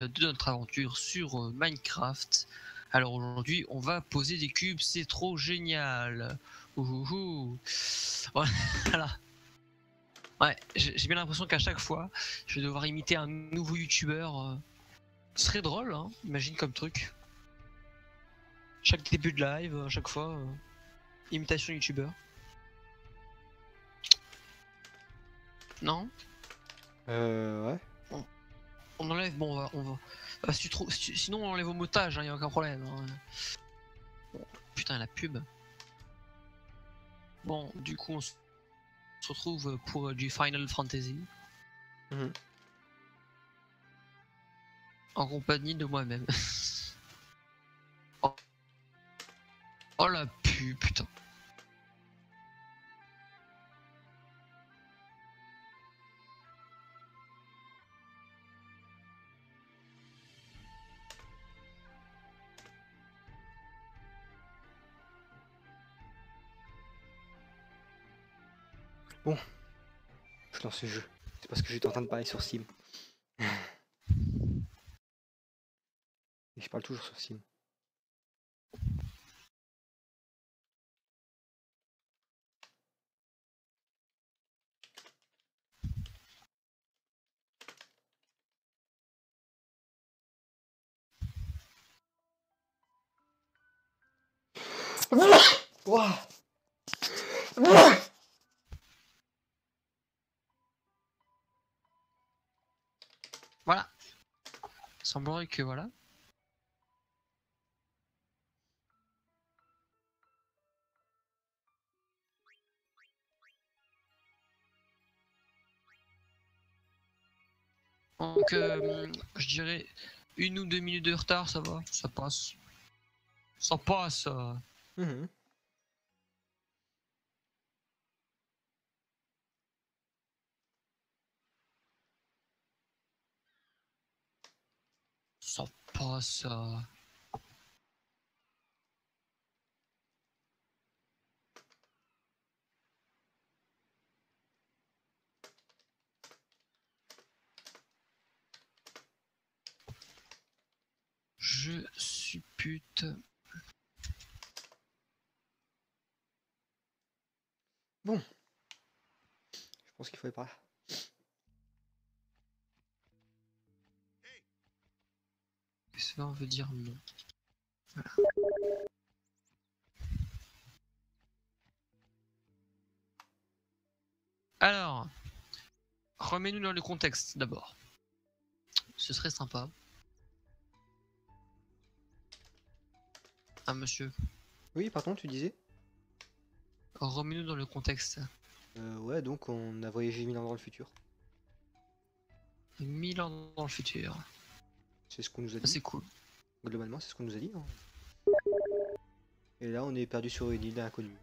de notre aventure sur euh, Minecraft. Alors aujourd'hui, on va poser des cubes, c'est trop génial. Ouhouhou. Voilà. Ouais, j'ai bien l'impression qu'à chaque fois, je vais devoir imiter un nouveau youtubeur. euh. Ce serait drôle, hein imagine comme truc. Chaque début de live, à chaque fois, euh, imitation youtubeur. Non? Euh, ouais. On enlève, bon, on va. On va... bah, si tu trouves- si tu- Sinon, on enlève au montage, il a aucun problème. hein. Putain, la pub. Bon, du coup, on se retrouve pour euh, du Final Fantasy. Mhm. En compagnie de moi-même. oh. oh la pub, putain. Je lance le jeu. C'est parce que j'étais en train de parler sur Steam. Et je parle toujours sur Steam. Ouah. Semblerait que voilà. Donc, euh, je dirais une ou deux minutes de retard, ça va, ça passe. Ça passe. euh. Mhm. Ça. Je suppute. Je pense qu'il faut aller Que cela veut dire non. Voilà. Alors, remets-nous dans le contexte d'abord. Ce serait sympa. Ah monsieur, Oui, pardon, tu disais? Remets-nous dans le contexte. euh, Ouais, donc on a voyagé mille ans dans le futur. Mille ans dans le futur. C'est ce qu'on nous a dit. C'est cool. Globalement, c'est ce qu'on nous a dit. hein. Et là, on est perdu sur une île inconnue.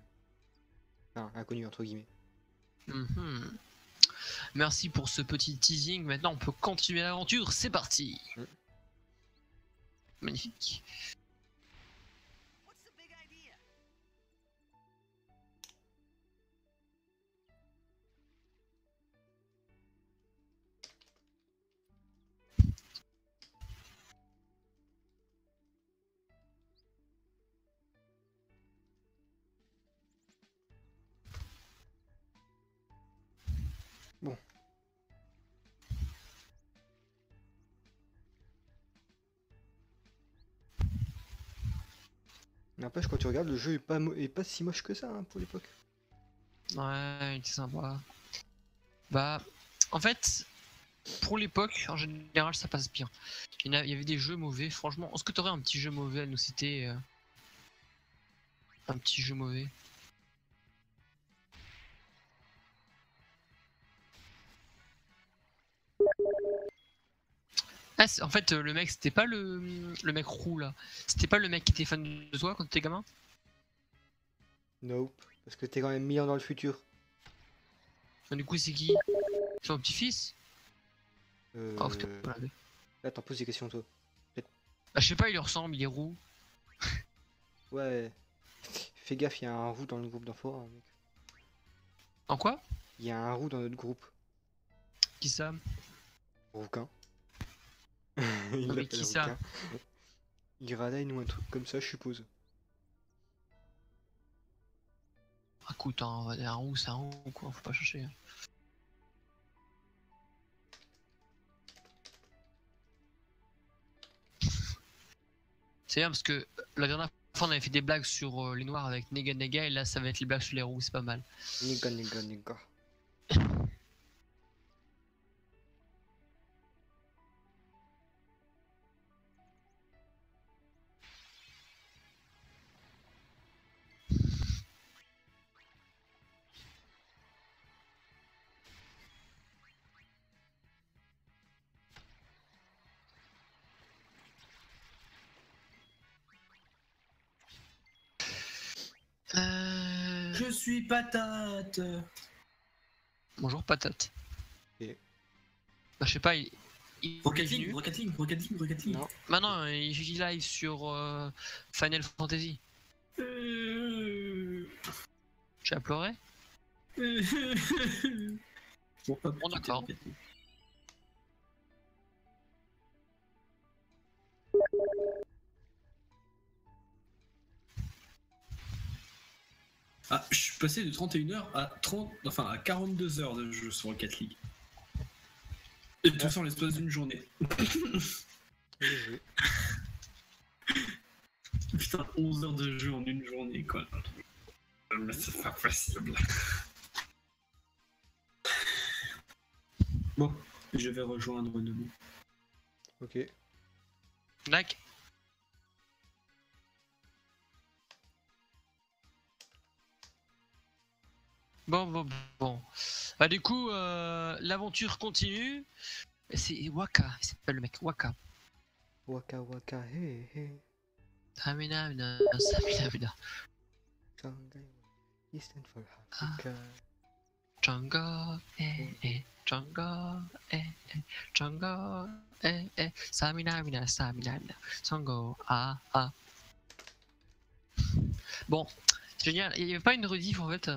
Enfin, inconnue entre guillemets. Mhm. Merci pour ce petit teasing. Maintenant, on peut continuer l'aventure. C'est parti. Mm. Magnifique. N'empêche, quand tu regardes, le jeu est pas, est pas si moche que ça hein, pour l'époque. Ouais, c'est sympa. Bah, en fait, pour l'époque, en général, ça passe bien. Il y, il avait des jeux mauvais, franchement. Est-ce que tu aurais un petit jeu mauvais à nous citer euh, Un petit jeu mauvais? Ah, en fait, euh, le mec, c'était pas le, le mec roux là. C'était pas le mec qui était fan de toi quand t'étais gamin? Nope. Parce que t'es quand même mille ans dans le futur. Ah, Du coup, c'est qui? Mon petit-fils? Euh... Oh, putain. Là, t'en poses des questions, toi. Bah, je sais pas, il lui ressemble, il est roux. Ouais. Fais gaffe, il y a un roux dans le groupe d'infos, hein, mec. En quoi? Il y a un roux dans notre groupe. Qui ça? Rouquin. Il mais qui ça requin. Gradine ou un truc comme ça, je suppose. Ah, Écoute, hein, on va dire un roux, c'est un roux, quoi, faut pas chercher. hein. C'est bien parce que la dernière fois on avait fait des blagues sur euh, les noirs avec Nega Nega et là ça va être les blagues sur les roux, c'est pas mal. Niga, niga, niga. Je suis patate. Bonjour patate. Et- Bah je sais pas, il... il Rocket. League, Rocket League, Rocket League, Rocket League. Non. Maintenant il il live sur euh, Final Fantasy. Euh... Tu as pleuré Bon, d'accord. Ah, je suis passé de 31h à 30, enfin à 42 heures de jeu sur Rocket League. Et tout ça en l'espace d'une journée. Putain, 11 heures de jeu en une journée, quoi. Mais c'est pas possible. Bon, je vais rejoindre Nemo. Ok. Like Bon, bon, bon. Bah, du coup, euh, l'aventure continue. C'est Waka, il s'appelle le mec, Waka. Waka waka hey hey. Samina, mina, samina, mina. He stand for Ah. Africa. Django, eh, eh, Django, eh, eh, Django, eh, eh, Samina, mina, samina, mina, Sango, ah, ah. Bon, c'est génial. Il n'y avait pas une rediff en fait.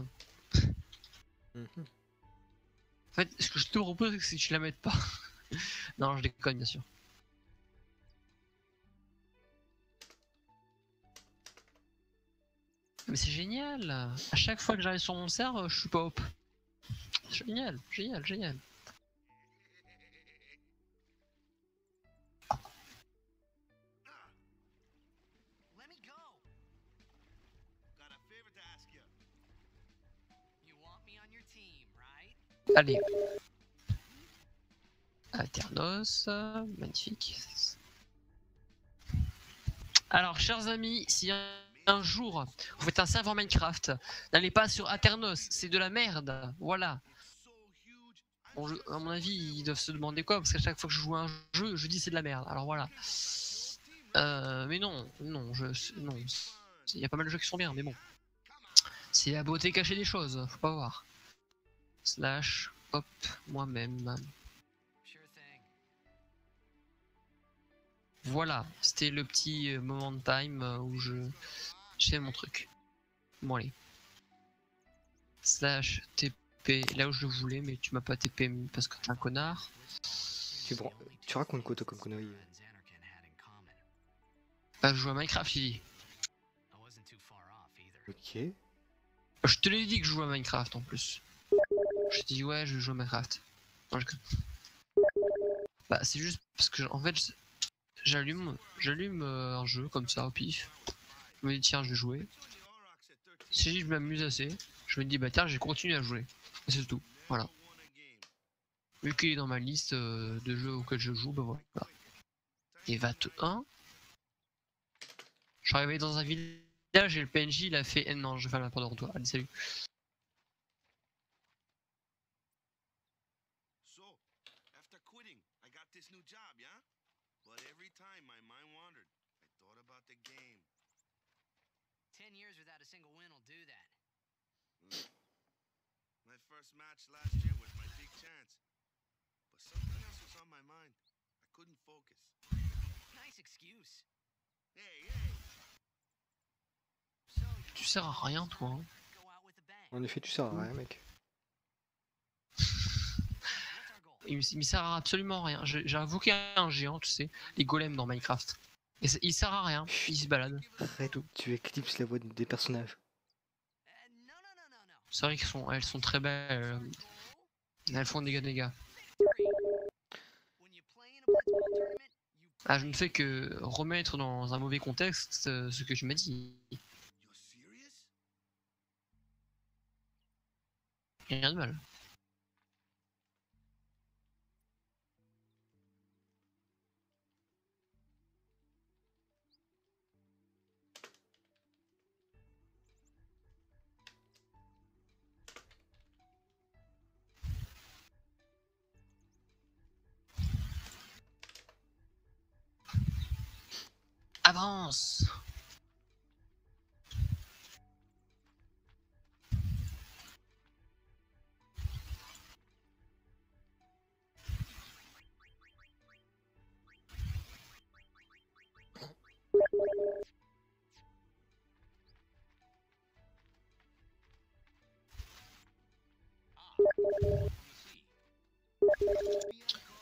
Mhm. En fait, ce que je te propose, c'est que tu la mettes pas. non, je déconne, bien sûr. Mais c'est génial! À chaque fois que j'arrive sur mon serve, je suis pas op. Génial, génial, génial. Allez. Aternos, magnifique. Alors, chers amis, si un, jour vous faites un serveur Minecraft, n'allez pas sur Aternos, c'est de la merde. Voilà. Bon, je- à mon avis, ils doivent se demander quoi, parce qu'à chaque fois que je joue un jeu, je dis c'est de la merde. Alors voilà. Euh, mais non, non, je, non. Il y a pas mal de jeux qui sont bien, mais bon. C'est la beauté cachée des choses, faut pas voir. Slash, hop, moi-même. Voilà, c'était le petit euh, moment de time euh, où je j'ai fait mon truc. Bon allez. Slash TP là où je voulais, mais tu m'as pas TP parce que t'es un connard. Tu, racontes quoi toi comme connerie? Bah, je joue à Minecraft, il dit. Ok. Je te l'ai dit que je joue à Minecraft en plus. Je dit ouais, je joue à Minecraft. Bah c'est juste parce que en fait j'allume j'allume euh, un jeu comme ça au pif. Je me dis tiens je vais jouer. Si je m'amuse assez, je me dis bah tiens j'ai continué à jouer. Et c'est tout. Voilà. Vu qu'il est dans ma liste euh, de jeux auxquels je joue, bah voilà. Et 21. Je suis arrivé dans un village et le PNJ il a fait non je vais faire la porte de toi. Allez salut. So, after quitting, I got this new job, yeah? But every time my mind wandered, I thought about the game. Ten years without a single win will do that. My first match last year was my big chance. But something else was on my mind. I couldn't focus. Nice excuse. Hey, hey! So Tu sers à rien toi. hein. En effet, tu sers à rien, mec. Il me, il me sert à absolument rien. J'ai invoqué un géant, tu sais, les golems dans Minecraft. Et il sert à rien, il se balade. Arrête, tu éclipses la voix des personnages. Uh, no, no, no, no, no. C'est vrai qu'elles sont, elles sont très belles. euh, Elles font des dégâts. Ah, je ne fais que remettre dans un mauvais contexte euh, ce que tu m'as dit. Rien de mal.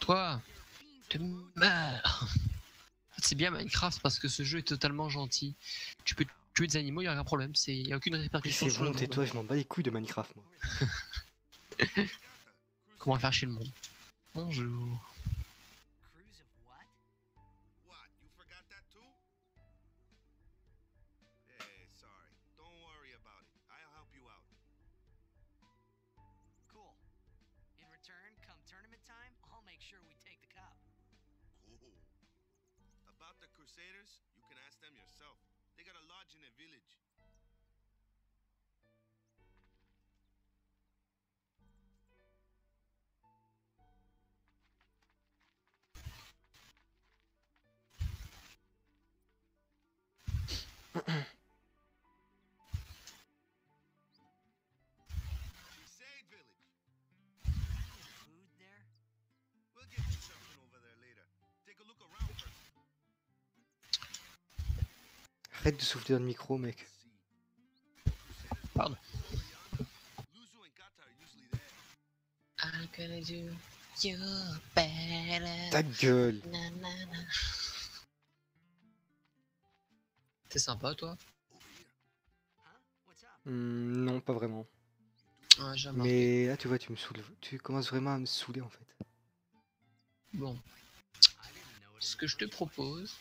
Toi, tu meurs. C'est bien Minecraft parce que ce jeu est totalement gentil. Tu peux tuer des animaux, il n'y a aucun problème. Il n'y a aucune répercussion C'est bon, tais-toi, je m'en bats les couilles de Minecraft, moi. Comment faire chez le monde? Bonjour. Village. Arrête de souffler dans le micro, mec. Pardon. I'm gonna do you better. Ta gueule. C'est sympa, toi? Hmm, Non, pas vraiment. Ouais, remarqué. Mais là, tu vois, tu me saoules. Tu commences vraiment à me saouler, en fait. Bon, ce que je te propose,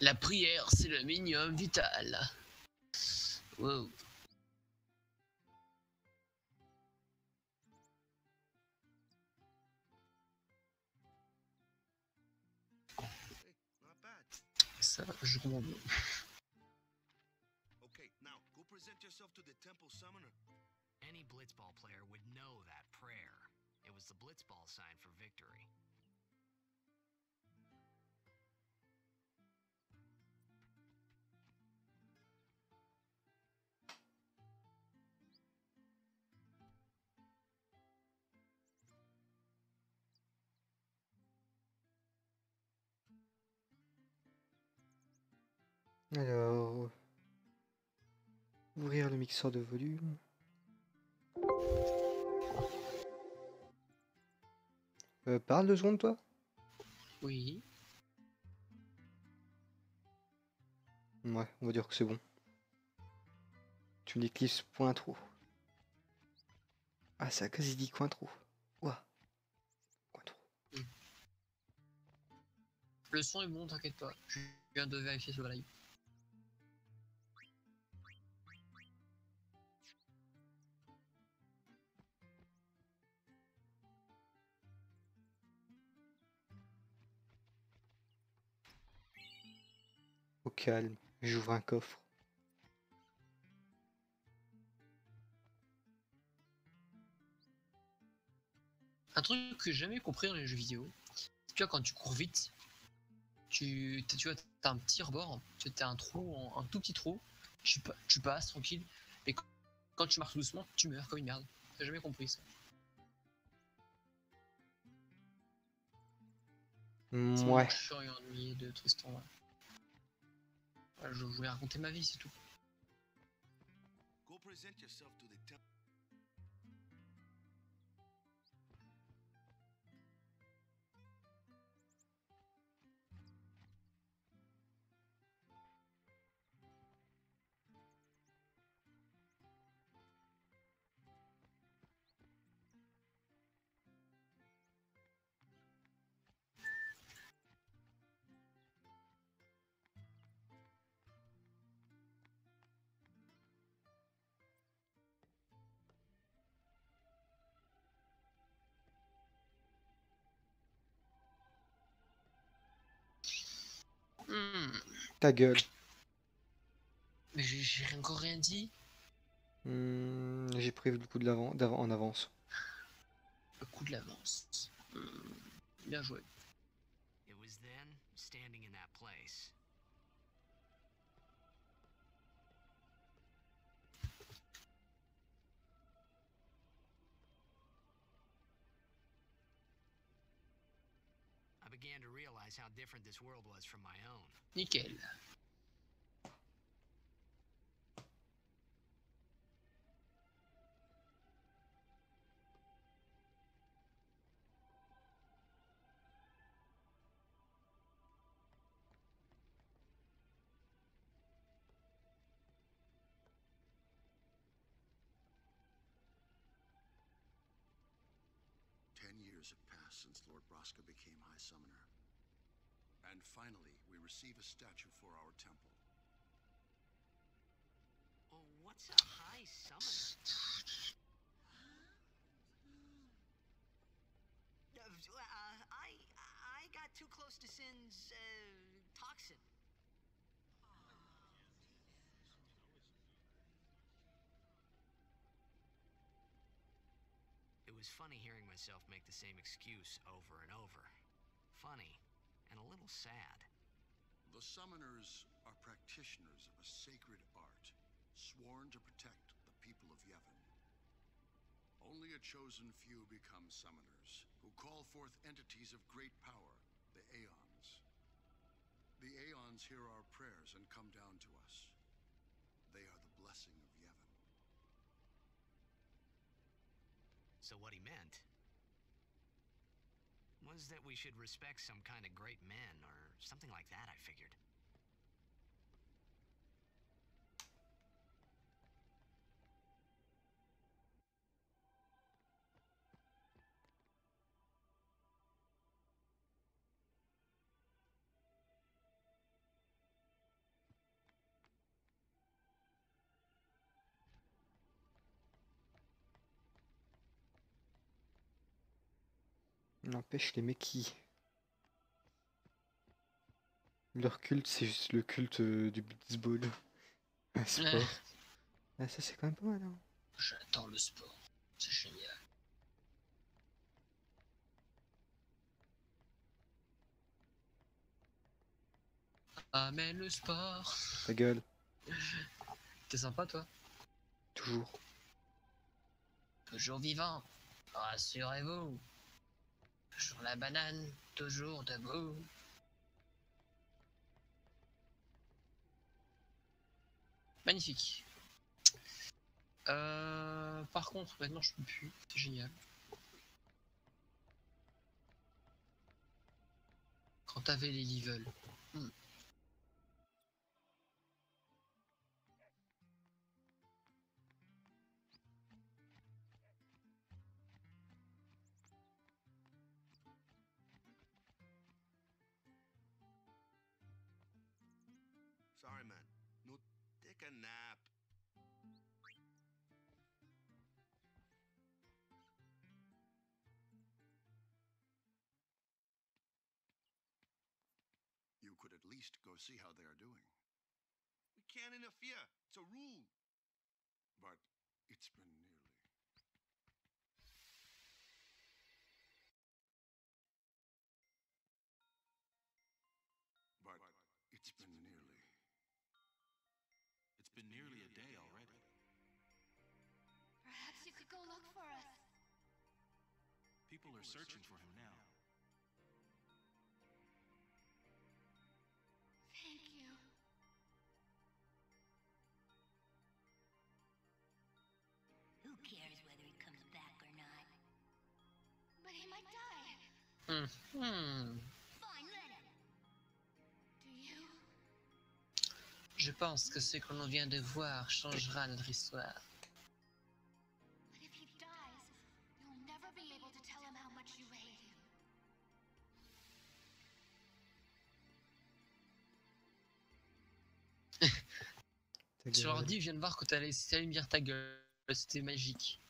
la prière, c'est le minimum vital. Wow. Ça, je comprends bien. Okay, now go present yourself to the temple summoner. Any blitzball player would know that prayer. It was the blitzball sign for victory. Alors... Ouvrir le mixeur de volume. Euh, parle deux secondes, toi Oui. Ouais, on va dire que c'est bon. Tu n'éclipses point trop. Ah, ça a quasi dit coin trop. Ouah. Coin trop. Le son est bon, t'inquiète pas. Je viens de vérifier sur le live. Au calme, j'ouvre un coffre. Un truc que j'ai jamais compris dans les jeux vidéo, tu vois, quand tu cours vite, tu, tu vois, t'as un petit rebord, tu as un trou, un, tout petit trou, tu, pa- tu passes tranquille, et quand- tu marches doucement, tu meurs comme une merde. J'ai jamais compris ça. Ouais. chiant et ennuyé de Tristan. Ouais, Je voulais raconter ma vie, c'est tout. Go present yourself to the temple. Hmm. Ta gueule. Mais j'ai- encore rien dit. Hmm, J'ai prévu le coup de l'avant, d'avant en avance. Le coup de l'avance. Hmm. Bien joué. It was then, standing in that place, realize how different this world was from my own. Nickel. Ten years have passed since Lord Braska became High Summoner. And finally, we receive a statue for our temple. Oh, what's a high summoner? Uh, I I got too close to Sin's uh, toxin. It was funny hearing myself make the same excuse over and over. Funny and a little sad. The summoners are practitioners of a sacred art, sworn to protect the people of Yevon. Only a chosen few become summoners, who call forth entities of great power, the Aeons. The Aeons hear our prayers and come down to us. They are the blessing of Yevon. So what he meant was that we should respect some kind of great men or something like that, I figured. N'empêche les mecs qui. Leur culte, c'est juste le culte euh, du blitzball. Un sport. Ah, ça, c'est quand même pas mal. Hein. J'adore le sport. C'est génial. Amen le sport. Ta gueule, T'es sympa toi? Toujours. Toujours vivant. Rassurez-vous. Sur la banane, toujours debout. Magnifique. Euh, par contre, maintenant je peux plus. C'est génial. Quand t'avais les levels. Least go see how they are doing. We can't interfere. It's a rule. But it's been nearly. But it's been nearly. It's been nearly a day already. Perhaps you could go look for us. People are searching for him now. Hmm. Je pense que ce que l'on vient de voir changera notre histoire. Sur gueule. l'ordi, je viens de voir que t'allais t'allais me dire ta gueule. C'était magique.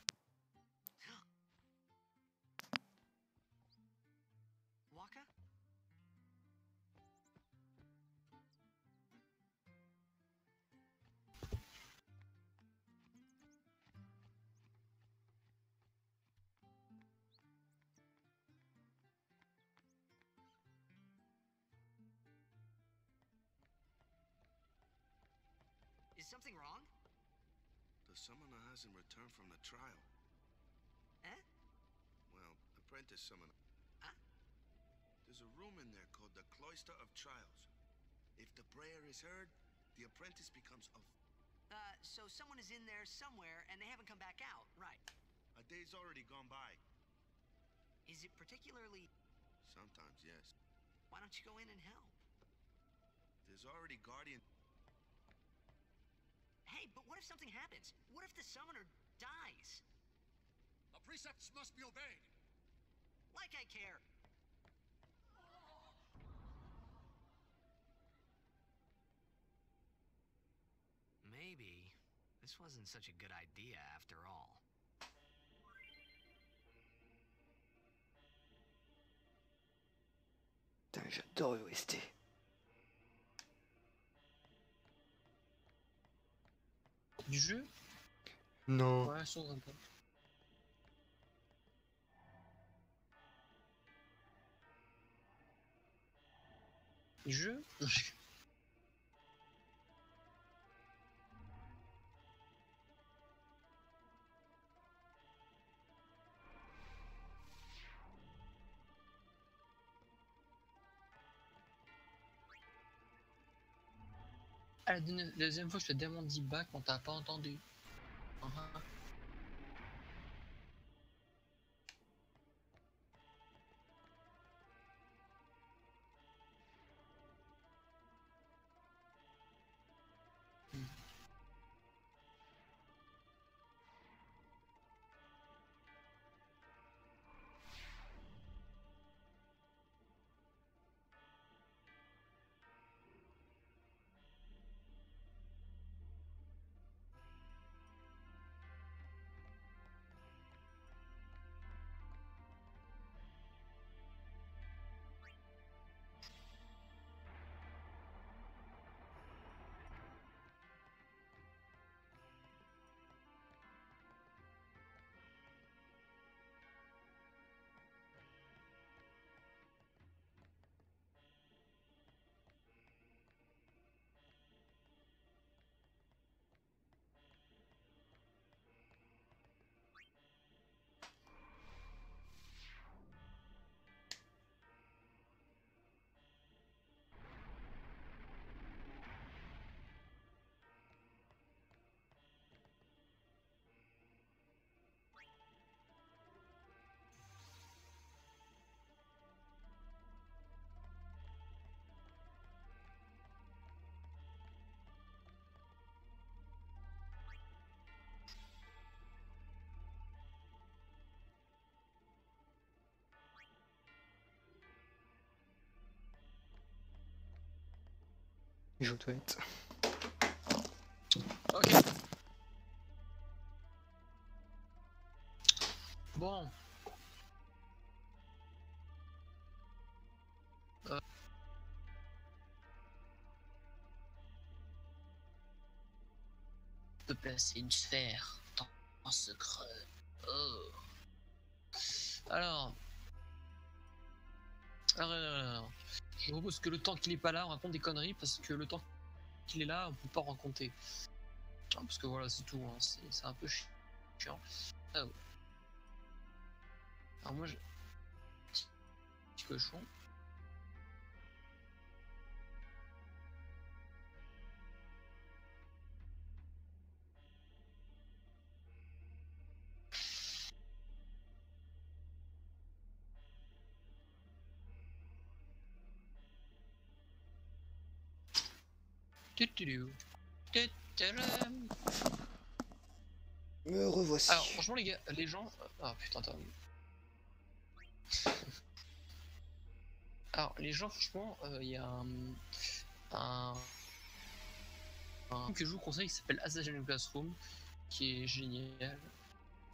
Summoner hasn't returned from the trial. Eh? Well, apprentice summoner. Huh? There's a room in there called the Cloister of Trials. If the prayer is heard, the apprentice becomes a. Uh, so someone is in there somewhere and they haven't come back out, right? A day's already gone by. Is it particularly. Sometimes, yes. Why don't you go in and help? There's already guardian. Hey, but what if something happens? What if the summoner dies? The precepts must be obeyed. Like I care. Maybe this wasn't such a good idea after all. Putain, j'adore OST. Du jeu Non. Ouais, sont sympa. Du jeu? Ah, la deuxi- la deuxième fois, je te demande 10 bacs, on t'a pas entendu. Ah, ah. Je joue aux. Ok. Bon. Euh. Peut placer une sphère dans ce creux. Oh. Alors. Alors, alors, alors. Je propose que le temps qu'il est pas là, on raconte des conneries parce que le temps qu'il est là, on peut pas raconter. Ah, Parce que voilà, c'est tout, hein, c'est un peu chi- chiant. Ah. Alors moi je. Petit cochon. Me revoici. Alors franchement les gars, les gens... Ah putain t'as... Alors les gens franchement, il y a un... un... un que je vous conseille qui s'appelle Assassin's Classroom, qui est génial.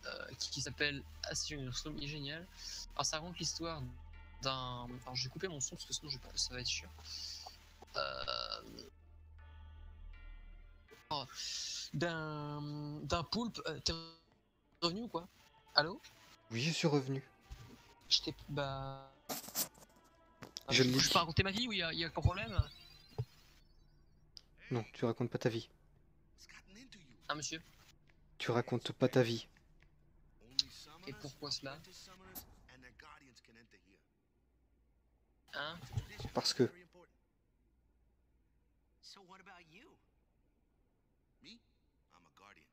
euh, qui, qui s'appelle Assassin's Classroom, il est génial. Alors ça raconte l'histoire d'un... Alors j'ai coupé mon son parce que sinon je vais pas... ça va être chiant. Euh... d'un d'un poulpe. euh, T'es revenu ou quoi? Allô? Oui, je suis revenu. Je t'ai. Bah. Ah, Je peux raconter ma vie ou il y a, y a aucun problème? Non, tu racontes pas ta vie. Ah, monsieur Tu racontes pas ta vie. Summoners, pourquoi cela? Hein? Parce que- very important. So what about you? Me? I'm a guardian.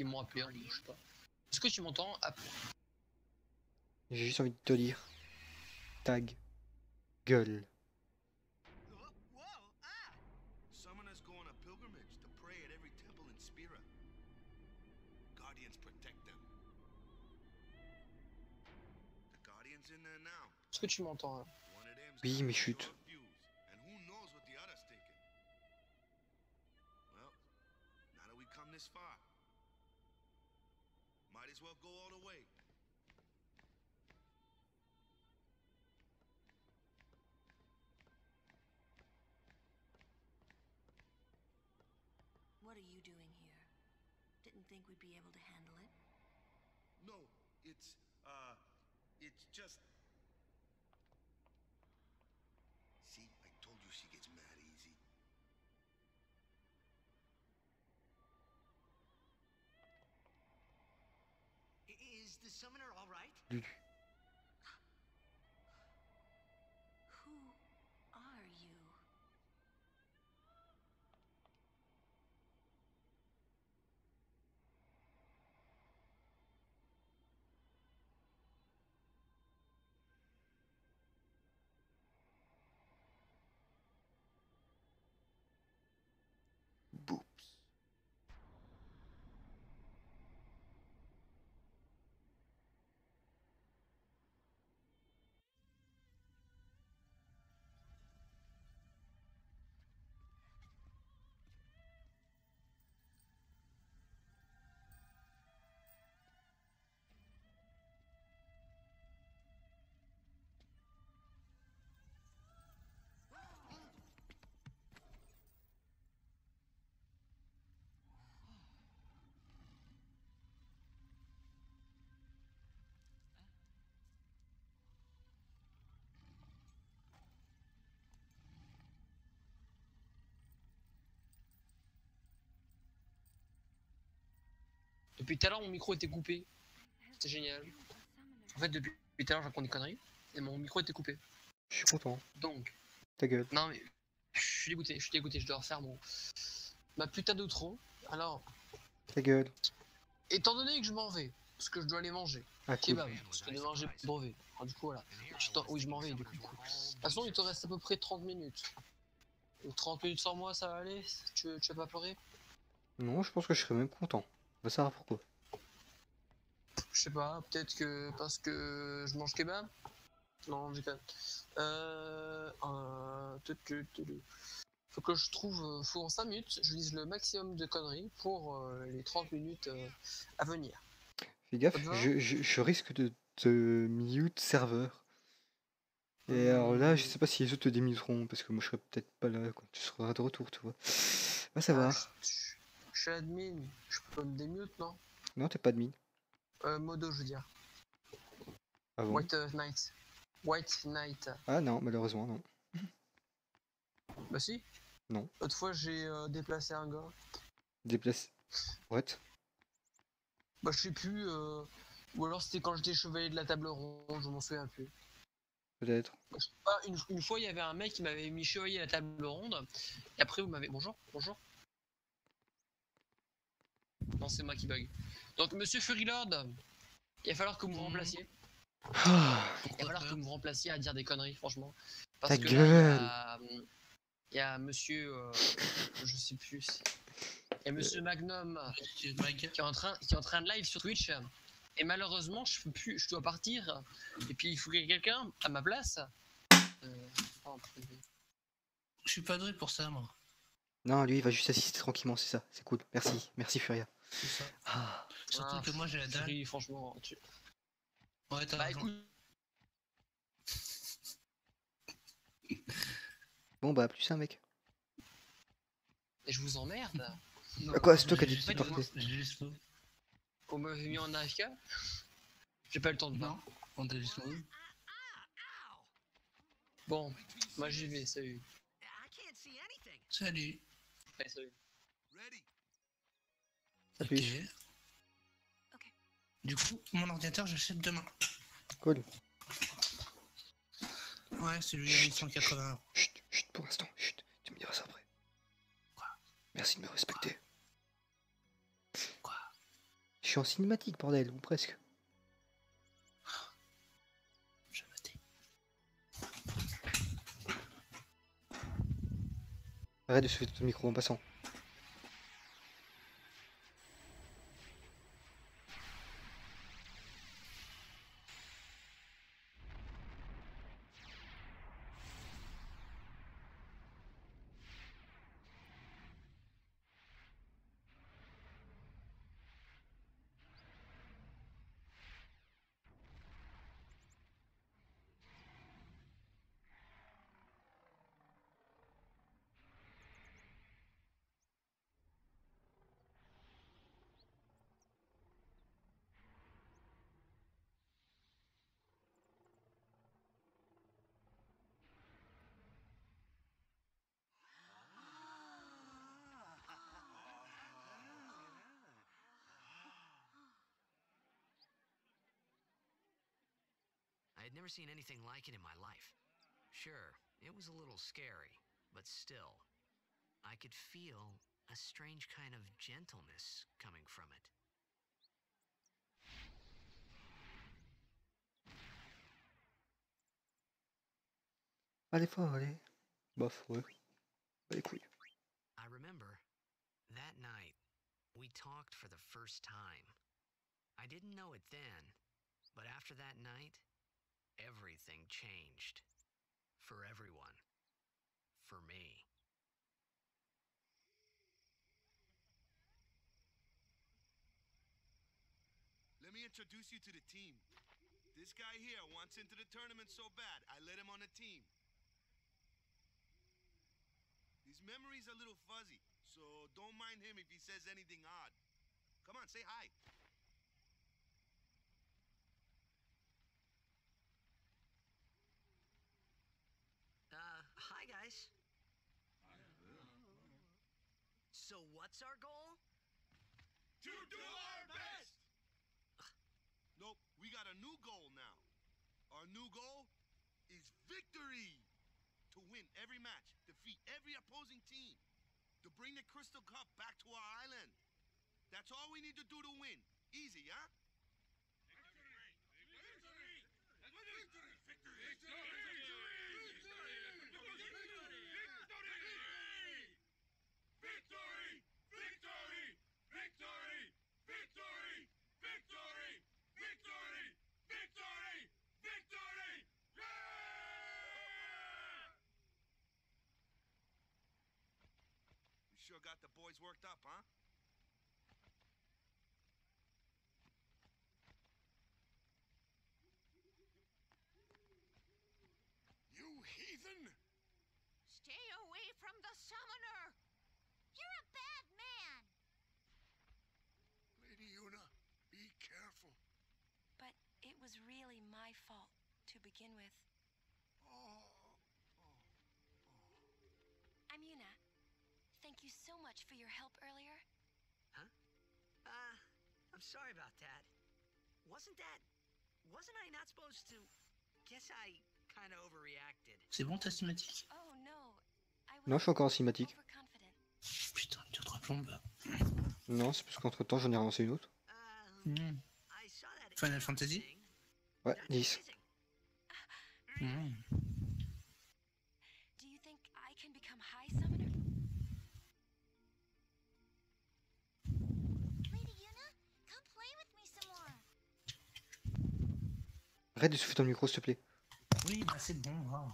Ils m'ont appelé, hein, je sais pas. Est-ce que tu m'entends? Ah, J'ai juste envie de te dire. Tag. Gueule. Go on a pilgrimage to pray at the summoner all right? Depuis tout à l'heure, mon micro était coupé. C'est génial. En fait, depuis tout à l'heure, je raconte des conneries. Et mon micro était coupé. Je suis content. Donc, Ta gueule. non mais. Je suis dégoûté, je suis dégoûté, je dois refaire mon. Ma putain d'outro. Alors, Ta gueule. étant donné que je m'en vais, parce que je dois aller manger, Ah, cool. kebab, parce que de manger brevet. Alors, du coup, voilà. Oui, je m'en vais, du coup. De toute façon, il te reste à peu près 30 minutes. Donc, 30 minutes sans moi, ça va aller? Tu, tu vas pas pleurer? Non, je pense que je serais même content. On va savoir pourquoi. Je sais pas, peut-être que parce que je mange kebab Non, j'ai quand même. Euh. euh, Faut que je trouve. euh, Faut en 5 minutes, je vise le maximum de conneries pour euh, les 30 minutes euh, à venir. Fais gaffe, va je, je- je risque de te mute serveur. Et alors là, je sais pas si les autres te démuteront, parce que moi je serai peut-être pas là quand tu seras de retour, tu vois. Va savoir. Ah, je, je- suis admin, je peux me démute, non? Non, t'es pas admin. euh, Modo, je veux dire. Ah bon? White euh, Knight. White Knight. Ah non, malheureusement, non. Bah si. Non. L'autre fois, j'ai euh, déplacé un gars. Déplace. What? Bah, je sais plus. euh, Ou alors c'était quand j'étais chevalier de la table ronde, je m'en souviens plus. Peut-être. Pas, une, une fois, il y avait un mec qui m'avait mis chevalier à la table ronde. Et après, vous m'avez. Bonjour, bonjour. C'est moi qui bug. Donc, monsieur Furilord, il va falloir que vous me Mhm. remplaciez. Ah, Il va falloir que vous me remplaciez à dire des conneries, franchement. Ta Parce que là, gueule. il y a, il y a monsieur. euh, je sais plus. Il y a monsieur Magnum Monsieur Mag. qui est en train, qui est en train de live sur Twitch. Et malheureusement, je peux plus, je dois partir. Et puis il faut qu'il y ait quelqu'un à ma place. Euh. Je suis pas doué pour ça, moi. Non, lui, il va juste assister tranquillement, c'est ça. C'est cool. Merci. Merci, Furia. C'est ça. Ah, Surtout Ah, que moi, j'ai la dalle. Fury, franchement. tu- Ouais, t'as Bah raison. écoute, bon, bah, plus un mec. et je vous emmerde. Non, Bah quoi, c'est toi qui as dit que tu juste. On m'avait mis en AFK. J'ai pas le temps de voir. Non, on t'a juste move. Bon, moi j'y vais, salut. I can't see anything. Salut. Ouais, salut. Ok. Du coup, mon ordinateur, j'achète demain. Cool. Ouais, celui à 1180 euros. Chut, chut, pour l'instant. Chut. Tu me diras ça après. Quoi? Merci de me respecter. Quoi? Je suis en cinématique, bordel, ou presque. Je. Arrête de souffler ton micro en passant. I had never seen anything like it in my life. Sure, it was a little scary, but still, I could feel a strange kind of gentleness coming from it. Allez, faut aller. Bof, ouais. Bah, les couilles. I remember that night we talked for the first time. I didn't know it then, but after that night, everything changed. For everyone. For me. Let me introduce you to the team. This guy here wants into the tournament so bad, I let him on the team. His memory's a little fuzzy, so don't mind him if he says anything odd. Come on, say hi. Uh, hi guys. So what's our goal? To do our best! Nope, we got a new goal now. Our new goal is victory! To win every match, defeat every opposing team, to bring the Crystal Cup back to our island. That's all we need to do to win. Easy, huh? We sure got the boys worked up, huh? You heathen! Stay away from the summoner! You're a bad man! Lady Una, be careful. But it was really my fault to begin with. So much for your help earlier. Uh, I'm sorry about that. Wasn't that. Wasn't I not supposed to. Guess I kind of overreacted. C'est bon ta cinématique? Oh no. I was Non, je suis encore en cinématique. overconfident. Putain, tu te plombe. Non, c'est parce qu'entre temps j'en ai relancé une autre. Um, Mmh. That. Final Fantasy? Ouais, That's 10. amazing. Mmh. Arrête de souffler ton micro, s'il te plaît. Oui, bah c'est bon. oh.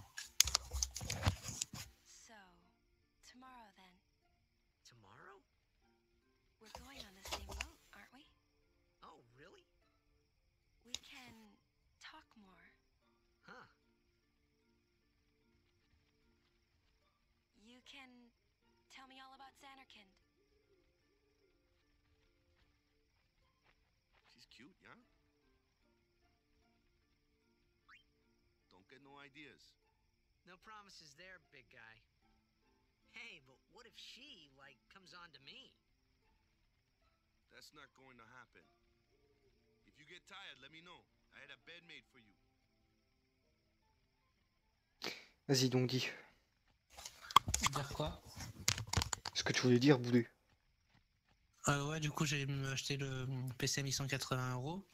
Ideas. No promises there, big guy. Hey, but what if she, like, comes on to me? That's not going to happen. If you get tired, let me know. I had a bed made for you. Vas-y donc, dis. Dire quoi? Ce que tu voulais dire, boulet. Euh, ouais, du coup, j'ai acheté le PC à 1180 euros.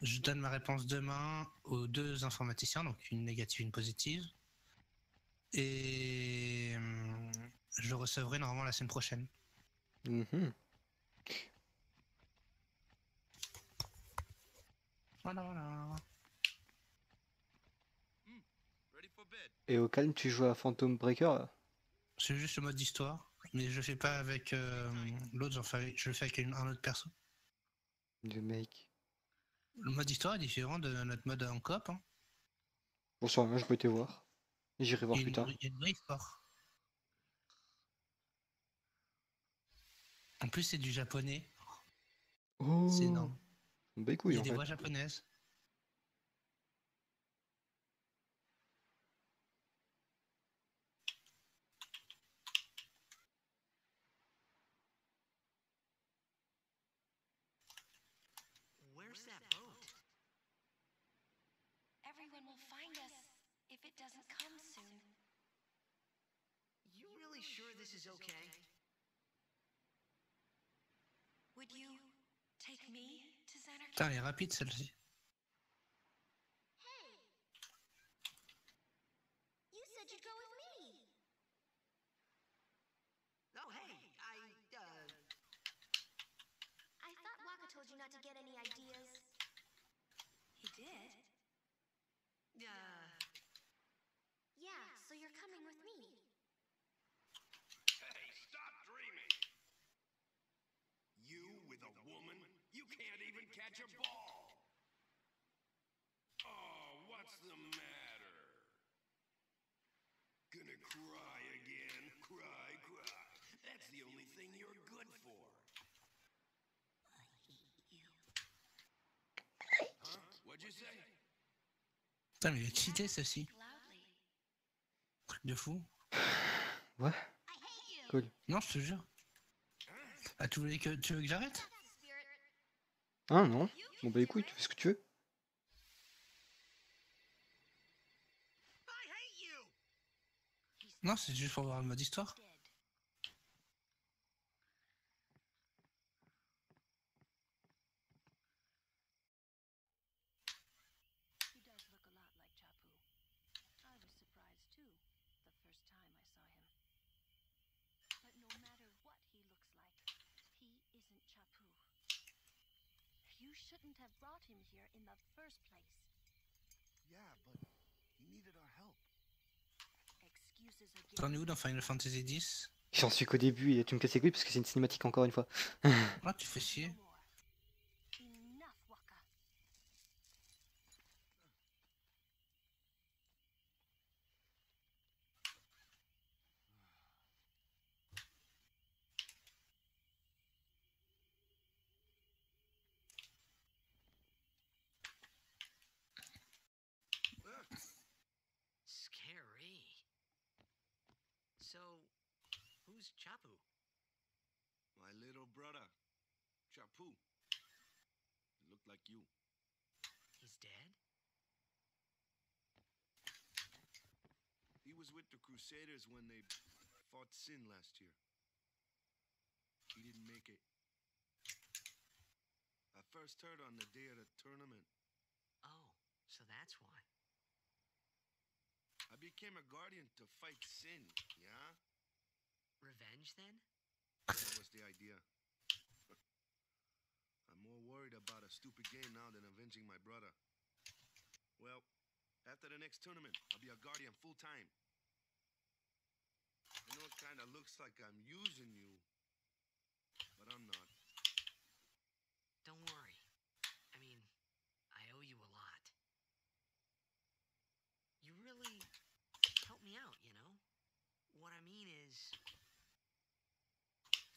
Je donne ma réponse demain aux deux informaticiens, donc une négative et une positive. Et hum, je recevrai normalement la semaine prochaine. Mhm. Voilà, voilà. Et au calme, tu joues à Phantom Breaker? C'est juste le mode d'histoire, mais je le fais pas avec euh, l'autre, je le fais avec une- un autre perso. Le mec. Le mode d'histoire est différent de notre mode en coop. Hein. Bon, ça, je peux été voir. J'irai voir plus tard. il y a une vraie histoire. En plus, c'est du japonais. Oh C'est énorme. Bah Il y a en des fait. voix japonaises. Where's that? Everyone will find us if it doesn't come soon. You really sure this is okay? Would you take me to Xanarkand? Putain, elle est rapide celle-ci. Hey! You said you'd go with me. Oh, hey, I, uh, I thought Waka told you not to get any ideas. He did. uh, Yeah, so you're coming with me. Hey, stop dreaming! You with a woman? You can't even catch a ball! Oh, what's the matter? Gonna cry again? Cry, cry. That's the only thing you're good for. Huh? What'd you say? Putain, mais il est cheaté ceci. Truc de fou. Ouais, cool. Non, je te jure. Ah, tu, voulais que, tu veux que j'arrête? Ah non Bon bah écoute, tu fais ce que tu veux. Non, c'est juste pour voir le mode histoire. He does look a lot like Chapu. I was surprised too, the first time I saw him. But no matter what he looks like, he isn't Chapu. You shouldn't have brought him here in the first place. Yeah, but he needed our help. Excuses T'en again. es où dans Final Fantasy X J'en suis qu'au début et tu me casses les couilles parce que c'est une cinématique encore une fois. Ah, tu fais chier? Crusaders when they fought Sin last year. He didn't make it. I first heard on the day of the tournament. Oh, so that's why. I became a guardian to fight Sin, yeah? Revenge then? That was the idea. I'm more worried about a stupid game now than avenging my brother. Well, after the next tournament, I'll be a guardian full time. I know it kind of looks like I'm using you, but I'm not. Don't worry. I mean, I owe you a lot. You really helped me out, you know? What I mean is.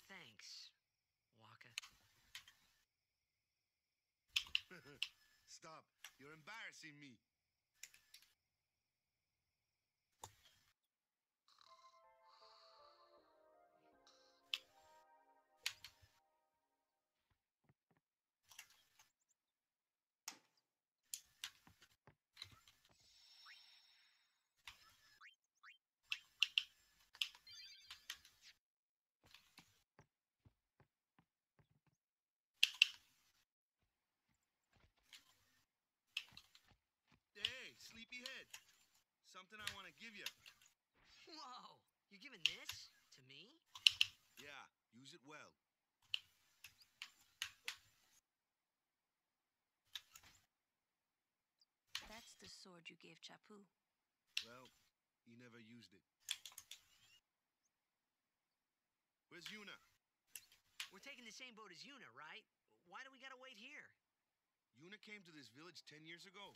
Thanks, Waka. Stop. You're embarrassing me. Sleepyhead. Something I want to give you. Whoa! You're giving this to me? Yeah, use it well. That's the sword you gave Chapu. Well, he never used it. Where's Yuna? We're taking the same boat as Yuna, right? Why do we gotta wait here? Yuna came to this village 10 years ago,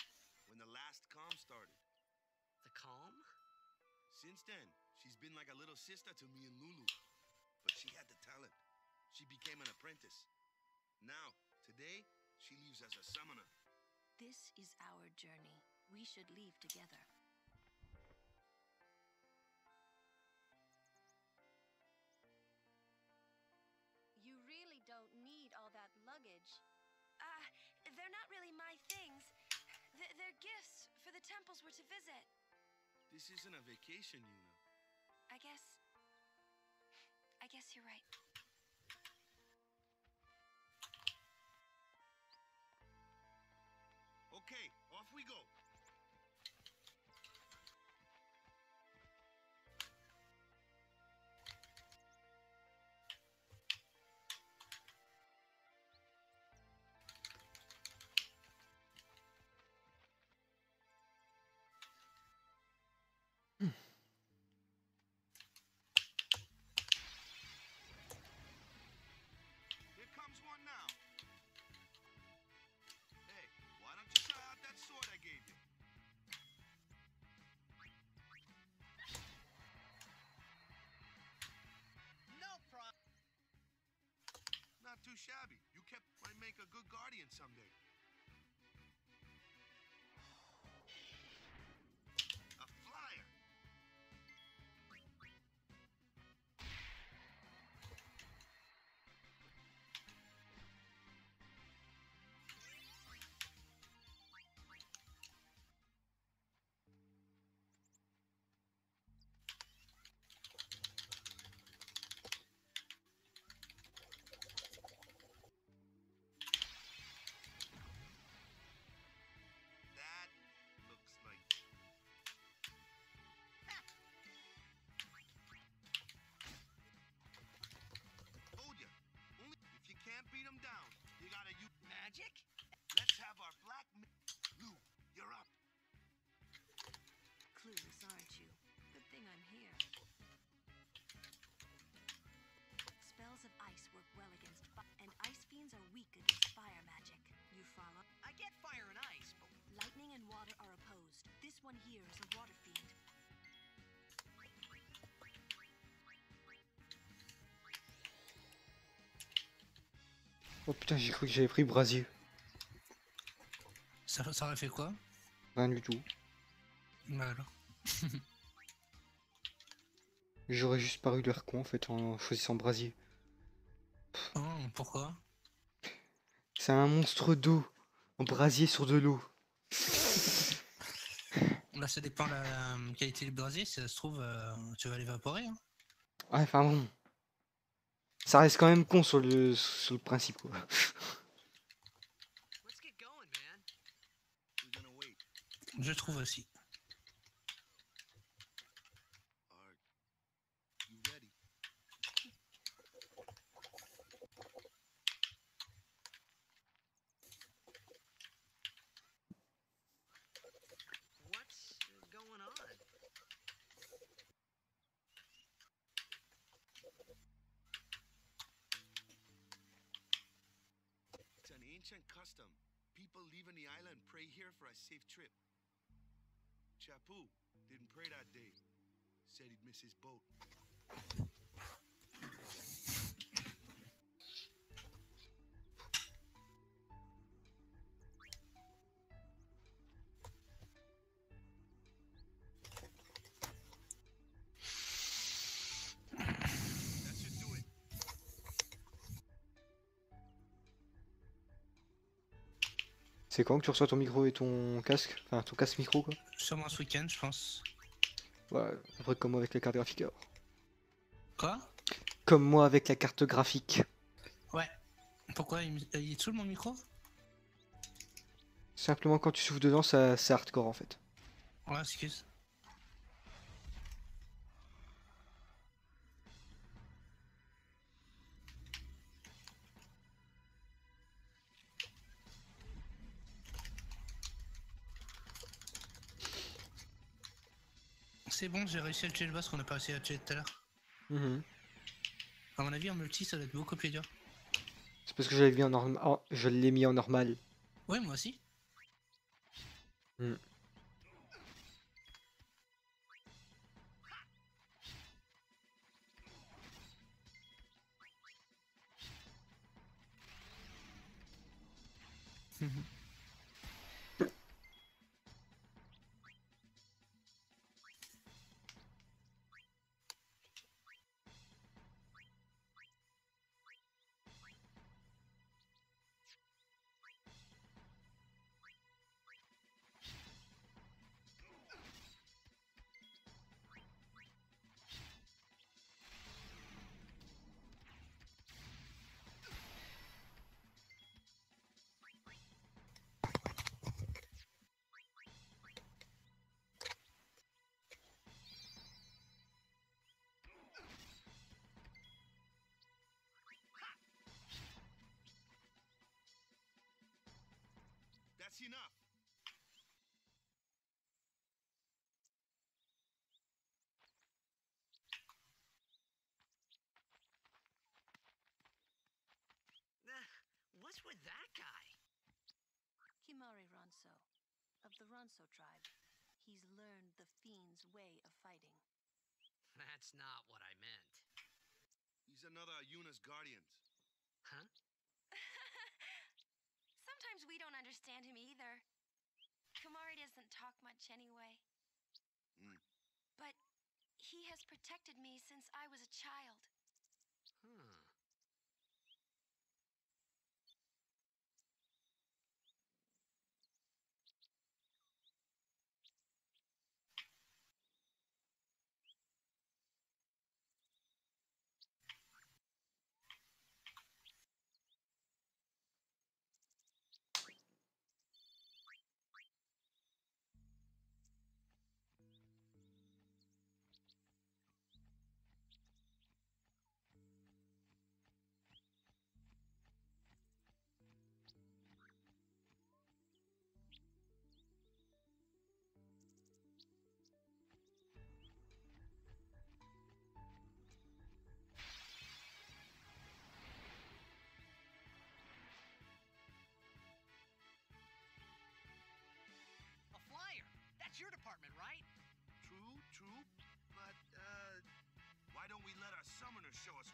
when the last calm started. The calm? Since then, she's been like a little sister to me and Lulu. But she had the talent. She became an apprentice. Now, today, she leaves as a summoner. This is our journey. We should leave together. Gifts for the temples we're to visit. This isn't a vacation, Yuna. I guess. I guess you're right. Shabby. You kept might make a good guardian someday. One here is a water fiend. Oh putain, j'ai cru que j'avais pris Brasier. Ça, ça aurait fait quoi? Rien du tout. Bah alors. J'aurais juste paru l'air con en fait en choisissant Brasier. Oh, pourquoi? C'est un monstre d'eau. en brasier sur de l'eau. Là, ça dépend de la euh, qualité du brasier. Si ça se trouve, euh, tu vas l'évaporer. Hein. Ouais, enfin bon. Ça reste quand même con sur le, sur le principe, quoi. Je trouve aussi. Safe trip. Chapu didn't pray that day. Said he'd miss his boat. C'est quand que tu reçois ton micro et ton casque Enfin, ton casque micro, quoi. Sûrement ce week-end, je pense. Ouais, après comme moi avec la carte graphique. alors. Quoi Comme moi avec la carte graphique. Ouais. Pourquoi il, il est sous mon micro Simplement quand tu souffles dedans, ça, c'est hardcore en fait. Ouais, excuse. C'est bon, j'ai réussi à tuer le boss qu'on n'a pas réussi à tuer tout à l'heure. Mhm. À mon avis, en multi, ça doit être beaucoup plus dur. C'est parce que je l'ai mis en normal. je l'ai mis en normal. Ouais, moi aussi. Hmm. Of the Ronso tribe. He's learned the fiend's way of fighting. That's not what I meant. He's another Yuna's guardians. Huh? Sometimes we don't understand him either. Kamari doesn't talk much anyway. Mm. But he has protected me since I was a child. That's your department, right? True, true. But, uh, why don't we let our summoner show us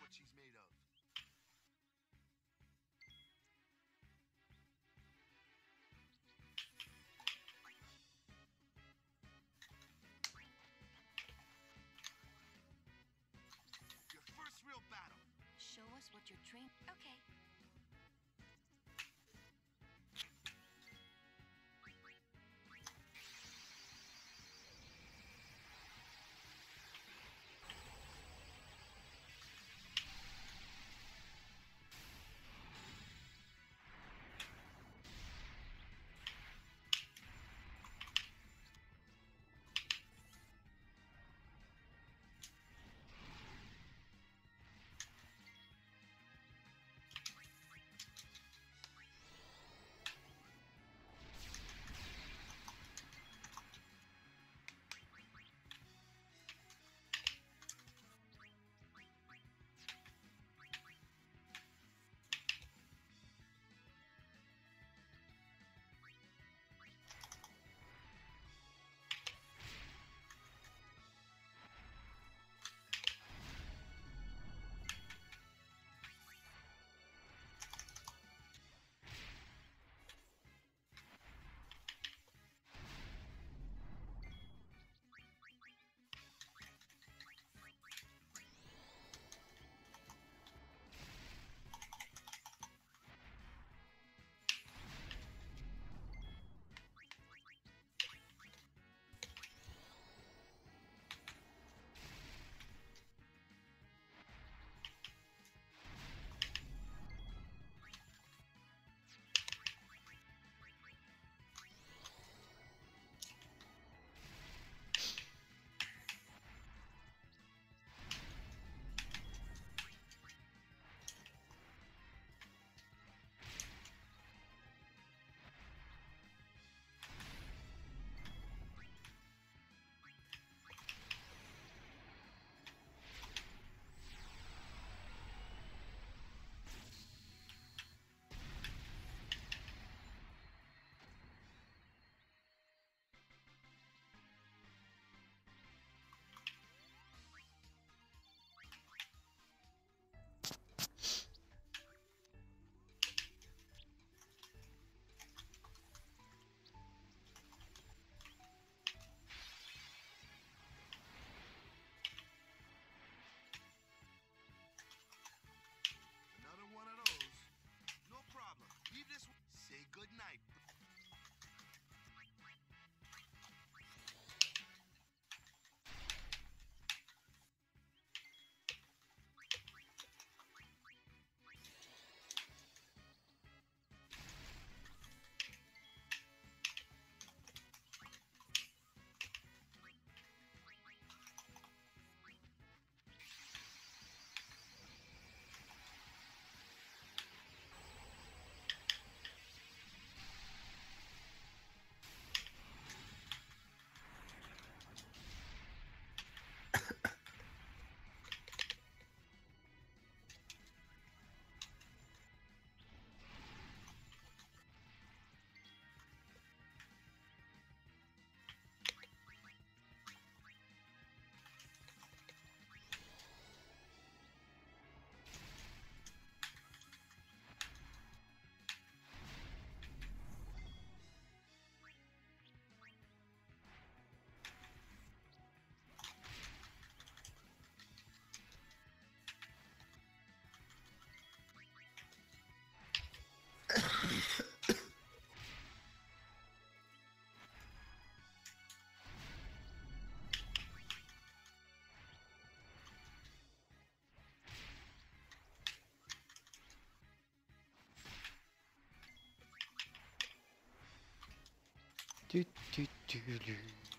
Tu, tu, tu, lu.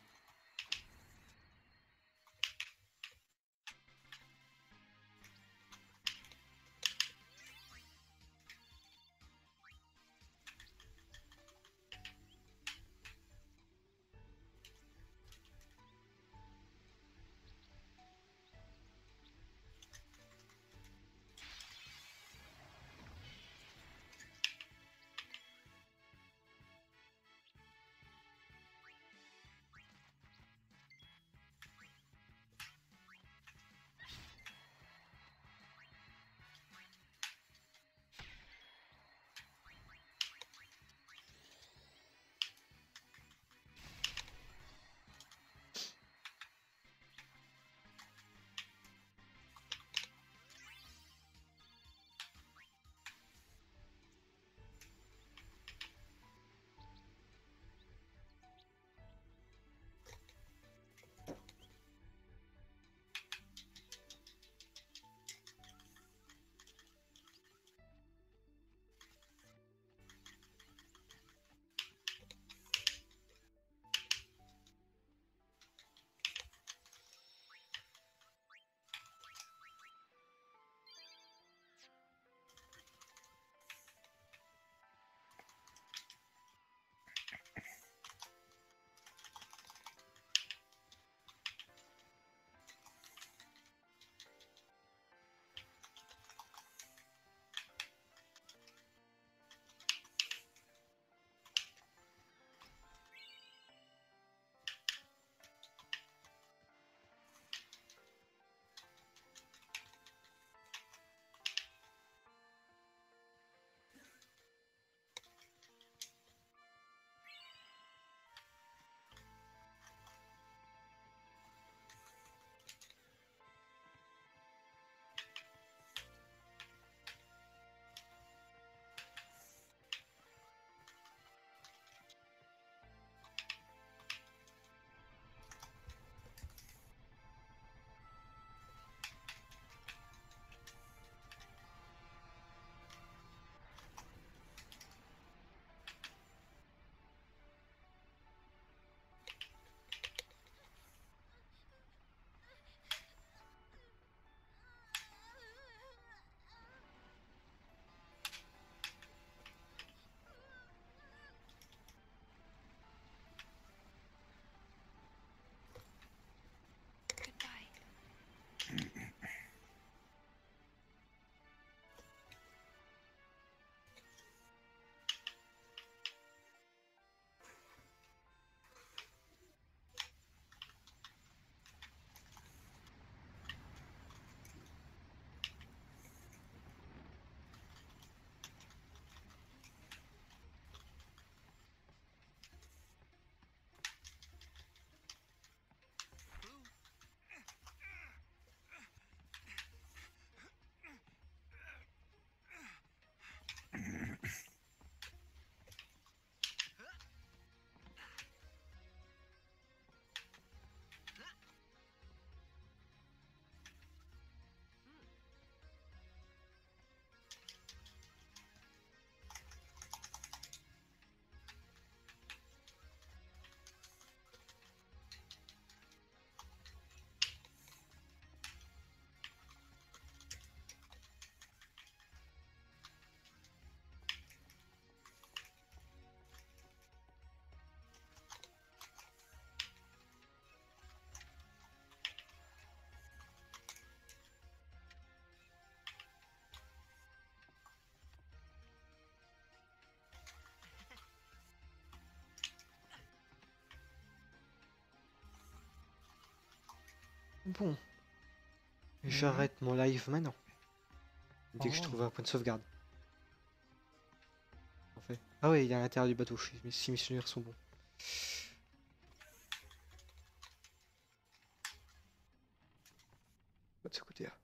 Bon. J'arrête mon live maintenant. Dès que je trouve un point de sauvegarde. En fait. Ah ouais, il est à l'intérieur du bateau. Mes six missionnaires sont bons. De ce côté-là. Oh,